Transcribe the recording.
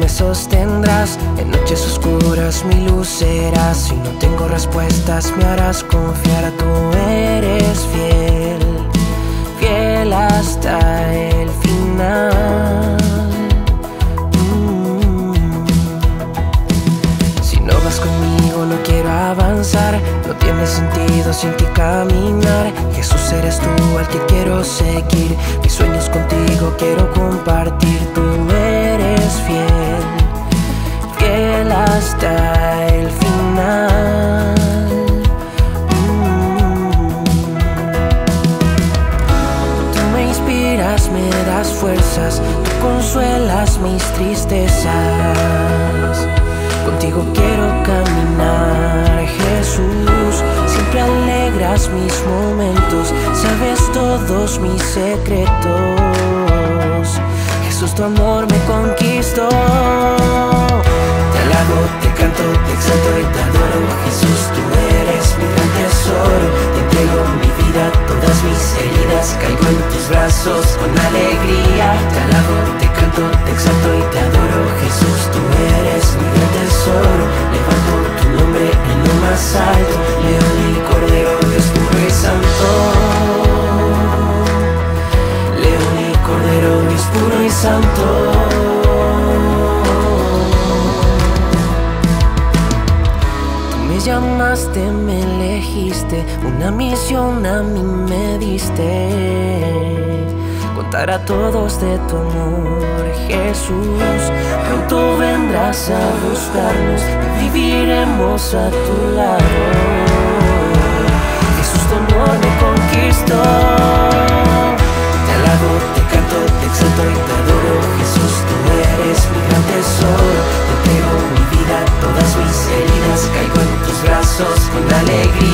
me sostendrás, en noches oscuras mi luz serás. Si no tengo respuestas me harás confiar, tú eres fiel, fiel hasta el final. Mm. Si no vas conmigo no quiero avanzar, no tiene sentido sin ti caminar. Jesús eres tú al que quiero seguir, mis sueños contigo quiero el final. Mm. Tú me inspiras, me das fuerzas, tú consuelas mis tristezas. Contigo quiero caminar, Jesús. Siempre alegras mis momentos, sabes todos mis secretos. Jesús, tu amor me conquistó. Heridas. Caigo en tus brazos con alegría. Te alabo, te canto, te exalto y te adoro. Jesús, tú eres mi gran tesoro. Levanto tu nombre en lo más alto. León y Cordero, Dios puro y santo. León y Cordero, Dios puro y santo. Me llamaste, una misión a mí me diste. Contar a todos de tu amor, Jesús. Pronto vendrás a buscarnos y viviremos a tu lado. Jesús, tu amor me conquistó. Te alabo, te canto, te exalto y te adoro. Jesús, tú eres mi gran tesoro. Te entrego mi vida, todas mis heridas. Caigo en tus brazos con alegría.